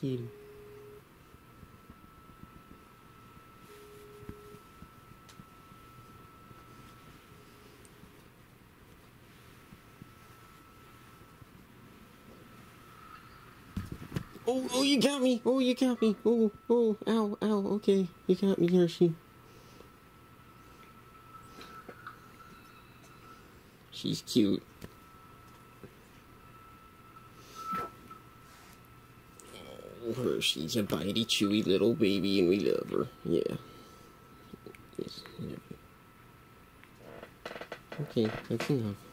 kitty. Oh, oh, you got me. Oh, you got me. Oh, oh, ow, ow. Okay, you got me, Hershey. She's cute. Oh, Hershey's a bitey, chewy little baby, and we love her. Yeah. Yes. yeah. Okay, that's enough.